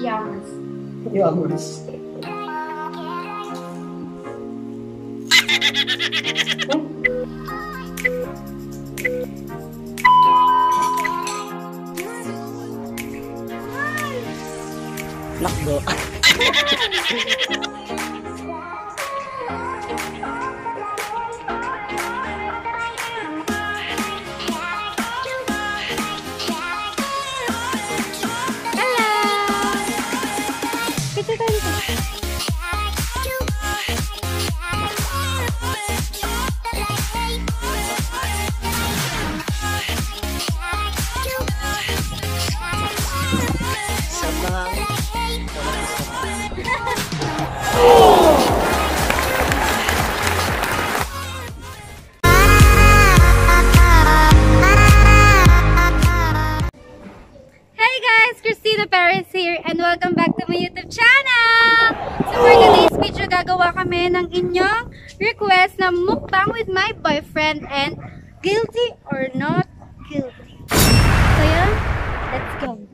Yamas. Yamas. Lakdo. And welcome back to my YouTube channel! So for today's video, gagawa kami ng inyong request na mukbang with my boyfriend and guilty or not guilty. So yun, let's go!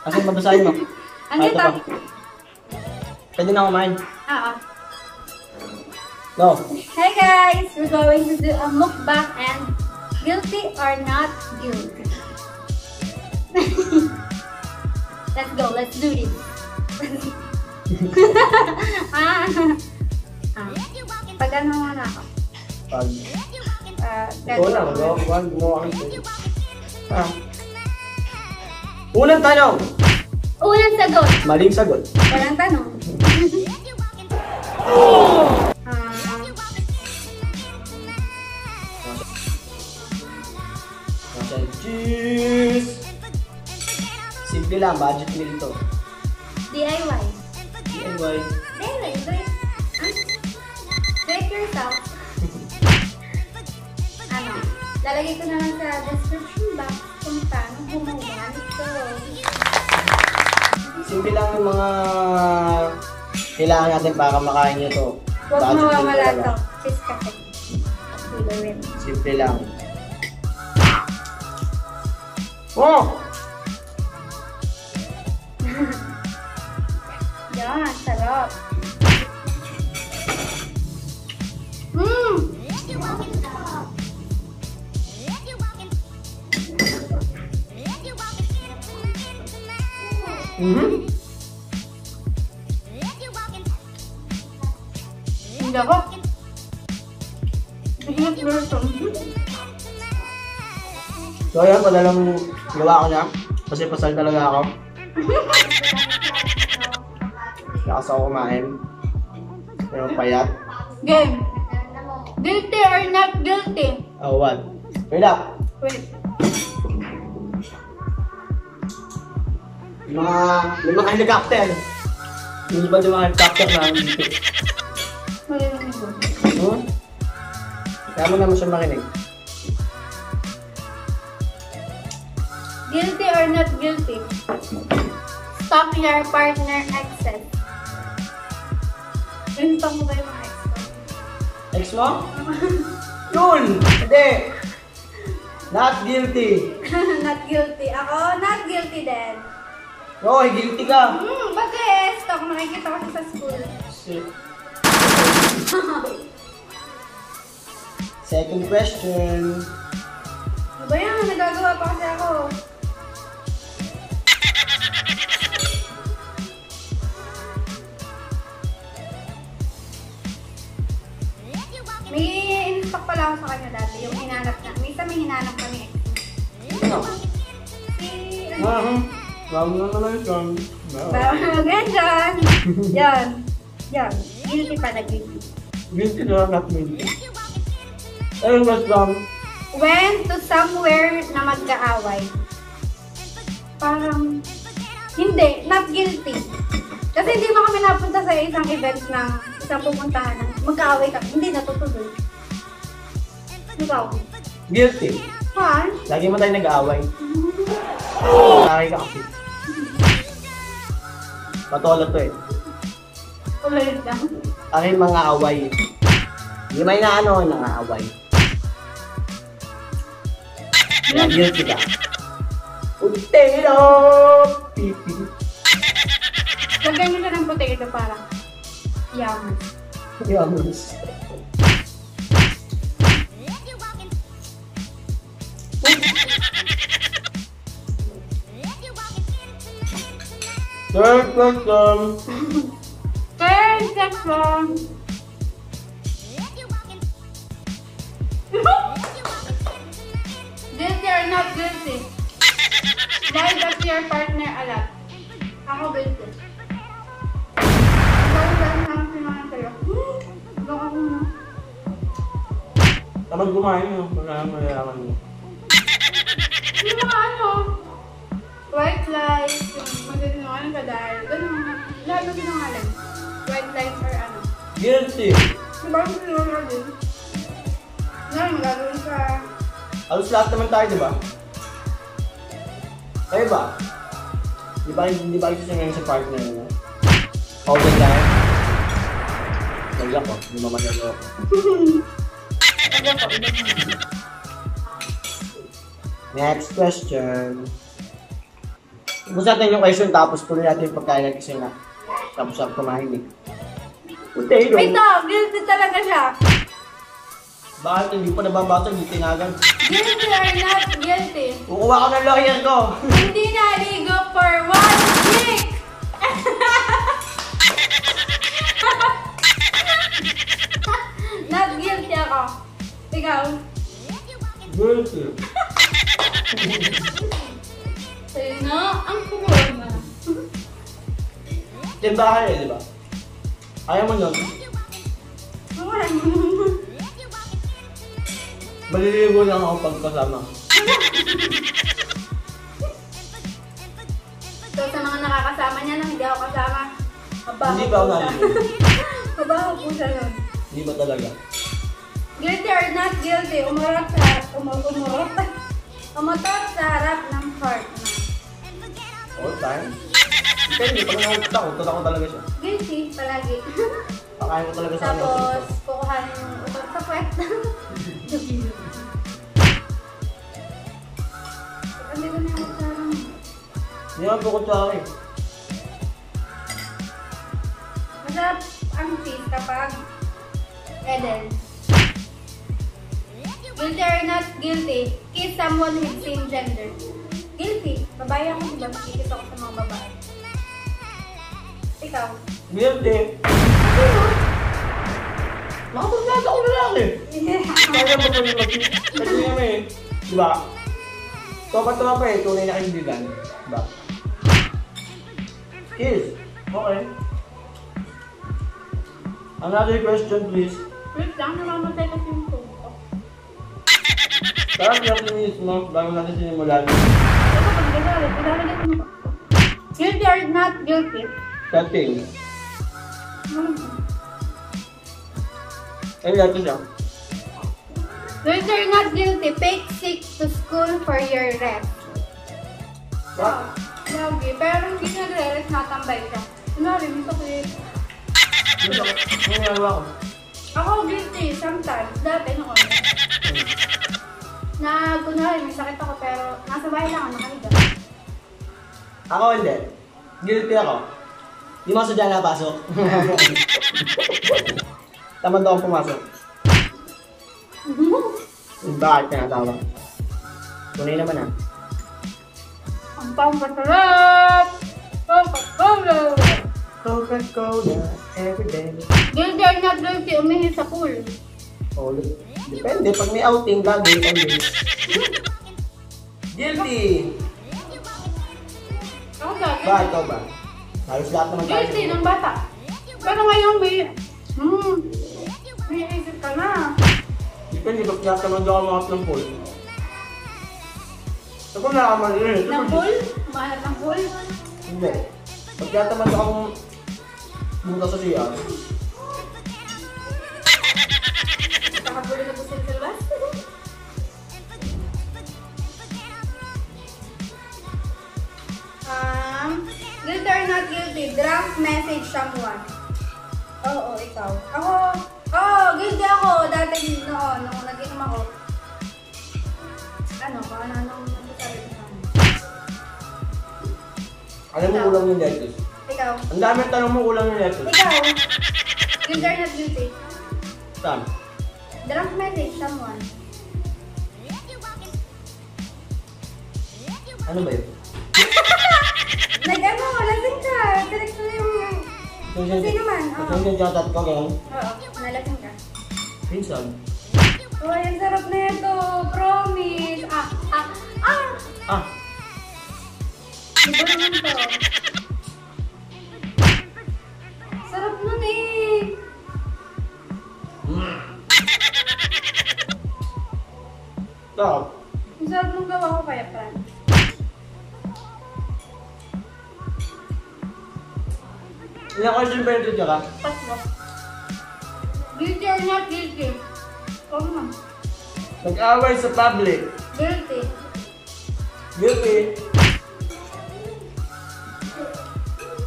Asan babasahin mo? Ano Ah, ito? ba? Pwede na kumain. Oo. Go. Hey guys! We're going to do a mukbang and guilty or not guilty. let's go, let's do this. ah, ah. Pag ano muna ako? Pag... Uh, Ikaw na. Gumawa ka nito. Ah. Unang tanong. Unang sagot. Maling sagot. Walang tanong. Cheese. Simple lang, budget meal ito. DIY. DIY. DIY, do it. Huh? Do it yourself. ano, lalagay ko na lang sa description box kung paano gumawa. Simple lang yung mga kailangan natin para makain nyo to. Huwag mawawala to. Cheese kasi. Gagawin. Simple lang. Oh! Yan, sarap. Mmm! Mhm. Hindi ako. Tignan version. So ayan, padalang gawa ko na. Kasi pasal talaga ako. Lakas ako kumain. Pero payat. Game. Guilty or not guilty? Oh, what? Wait up. Wait. Mga, yung mga helicopter. Hindi ba yung mga helicopter na dito? Hmm? Kaya mo naman siya makinig. Guilty or not guilty? Stop your partner access. Gusto mo ba yung mga ex ko? Ex mo? Yun! Hindi! Not guilty. not guilty. Ako, not guilty din. Hoy, guilty ka. Hmm, bakit? Stop, makikita ko sa school. Shit. Second question. Ano ba yan? Nagagawa pa kasi ako. May in-stock pala ako sa kanya dati. Yung hinanap na. Minsan may hinanap kami. Ano? Si... Ah, hmm. Wrong na naman siya. No. Bawal yan dyan. Yan. Yan. Guilty pala, guilty. Guilty na, not guilty. Ayun, question. Went to somewhere na magkaaway. Parang, hindi, not guilty. Kasi hindi mo kami napunta sa isang event ng isang pupuntahan ng magkaaway kami. Hindi natutuloy. Ikaw? Guilty. Han? Lagi mo tayo nag-aaway. Lagi ka kasi. Patola to eh. Ulit lang. Aking mga away. Hindi may na ano, nangaaway. Guilty ka. Potato! Pipi. Lagyan nyo siya ng potato para yaman. Yums. Third question. Third section. Guilty or not guilty? Dahil kasi your partner alat. Ako guilty. Tamad kumain nang malalaman mo. Yung ano, white lies, yung magsisinungaling ka dahil, ganun. Lahat ng sinungaling. White lies or ano. Guilty. Diba ang sinungaling? Ngayon, magagawin ka. Halos lahat naman tayo, di ba? Kayo ba? Di ba, di ba gusto ngayon sa partner mo? The time? Nagyak ko. Hindi naman nag ako. Ano. Next question. Ubus natin yung question tapos tuloy natin yung pagkain kasi nga. Tapos ako kumain eh. Potato. Ito, guilty talaga siya. Bakit hindi pa nababasa, hindi tinagan. Guilty or not guilty? Kukuha ko ng lawyer ko. Hindi naligo for one week! not guilty ako. Ikaw? Guilty. Na ang corona. Yan ba kayo, di ba? Ayaw mo nun. Maliligo lang ako pag kasama. So sa mga nakakasama niya nang hindi ako kasama, mabaho Hindi ba ako po siya. naliligo? mabaho po siya nun. Hindi ba talaga? Guilty or not guilty, umurot sa umur umurot umutot sa harap ng partner. All time. Depende, pag nakukita ko, tutok ko talaga siya. Guilty palagi. Pakain ko talaga sa kanya. Tapos kukuhanin yung utot sa puwet. Hindi ko na yung kutsara. Hindi naman po ko sa akin. Masarap ang cheese kapag Eden. Guilty or not guilty, kiss someone with same gender. Guilty. Babae ako, diba? Makikis ako sa mga babae. Ikaw. Guilty. Nakapaglaga ko na lang eh. Kaya mo pa yung Kasi kami eh. Di ba? Topa-topa pa eh, tunay na kaibigan. Di ba? Kiss. Okay. Another question please. Wait lang, namamatay kasi yung ko. Parang ilang minutes mo bago natin sinimulan. Ko. Guilty or not guilty? Setting. Hmm. Ay, lahat siya. Guilty or not guilty, fake sick to school for your rest. Ba? Lagi, pero hindi siya nagre-rest, natambay siya. Kunwari. Ano ba? Ano ginagawa ko? Ako guilty, sometimes. Dati noon. Na, kunwari, may sakit ako, pero nasa bahay lang ako, nakahiga. Ako hindi. Guilty ako. Hindi mo sadya napasok. Tamad ako pumasok. Bakit ka natawa? Tunay naman ah. Ang pampasarap! Coca-Cola! Coca-Cola, everyday. Guilty or not guilty, umihi sa pool. Oh, depende. Pag may outing, gagawin ka din. Guilty! Ako dati. Ba, ikaw ba? Halos lahat naman tayo. Guilty ng bata. Pero ngayon may, hmm, may isip ka na. Depende ba tinatamad ako mga ng pool. Ako nakakamali rin. ito Ng pool? Mahanap ng pool? Hindi. Pag tinatamad ako bumunta sa CR, not guilty, draft message someone. Oo, ikaw. Ako, oo, guilty ako. Dati noon, nung nag-inom ako. Ano, kung ano anong nagsasabi ko alam mo kulang yung lettuce. Ikaw. Ang dami ng tanong mo kulang yung lettuce. Ikaw. Guilty or not guilty? Saan? Draft message someone. Ano ba yun? Nag-ano, lasing ka. Direct mo yung... Sino man, oo. Ito yung chat ko, ganyan. Oo, nalasing ka. Pinsan. Uy, ang sarap na ito. Promise. Ah, ah, ah! Ah, Iba naman to. Question pa yung trivia ka? Tatlo. Guilty or not guilty? Oo naman. Nag-away sa public. Guilty. Guilty.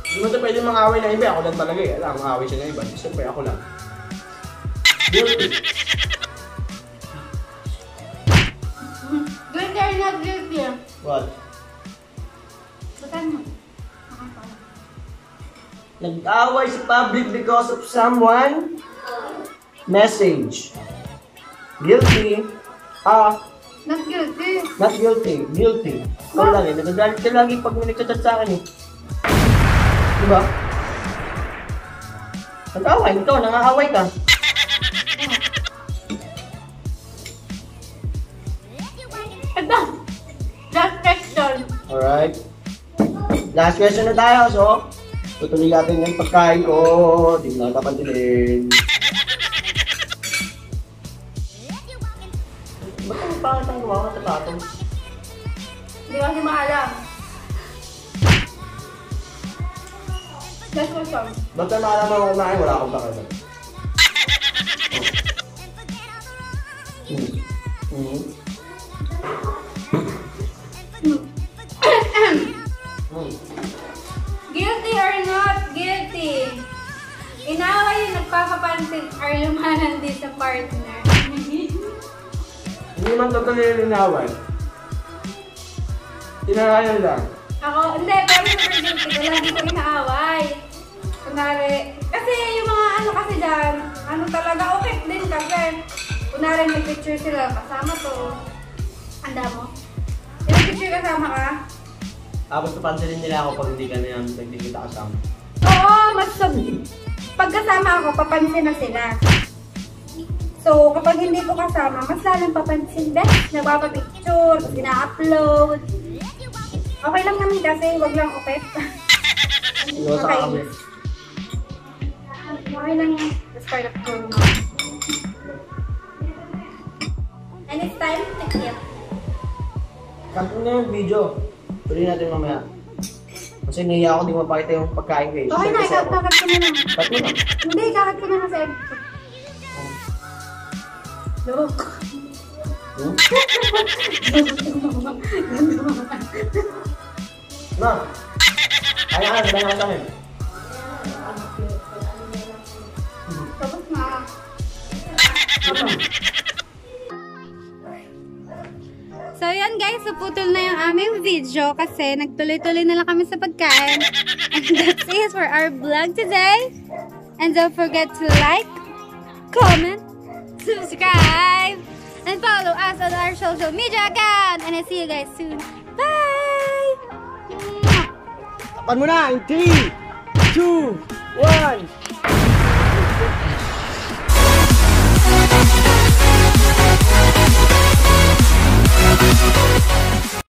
Hindi mo ito pwede mang-away ng iba. Ako lang talaga eh. Alam, mang-away siya ng iba. Siyempre, ako lang. Guilty. Guilty or not guilty? What? Nag-away sa public because of someone. Message. Guilty. Ah, Not guilty. not guilty. Guilty. Ikaw lang eh. Nagagalit ka lagi pag may nagchat sa akin eh. Diba? Nag-away. Ikaw, nangaaway ka. Ito. Last question. Alright. Last question na tayo, so. Tutuloy natin yung pagkain ko. Di mo nakapantilin. Ba't ang pangit ang gawa ko sa tatong? Hindi kasi maalam. Last question. Ba't na maalaman mo kumain? Wala akong pakialam. Din sa partner. Hindi man totally nilinawan. Tinarayan lang. Ako, hindi, pero guilty ko. Lagi ko inaaway. Kunwari, kasi yung mga ano kasi dyan, ano talaga, okay din kasi. Kunwari may picture sila, kasama to. Anda mo? Yung picture kasama ka? Tapos papansinin nila ako pag hindi ka na yan, pag hindi kita kasama. Oo, mas sub. Pagkasama ako, papansin na sila. So, kapag hindi ko kasama, mas lalong papansin din. Nagpapapicture, ina-upload. Okay lang naman kasi, wag lang okay. Iwasan ka kami. Okay lang yan. That's part of the And it's time to eat. Kanto na yung video. Tuloy natin mamaya. Kasi nahiya ako di mapakita yung pagkain ko eh. Okay na, kakat ko na lang. Ba't ah? Hindi, kakat ko na lang sa. Look. Hmm? Dahil ka sa akin. Tapos na. So yan guys, naputol na yung aming video kasi nagtuloy-tuloy na lang kami sa pagkain. And that's it for our vlog today. And don't forget to like, comment, subscribe, and follow us on our social media account. And I'll see you guys soon. Bye! Tapan mo na! In 3, 2, 1!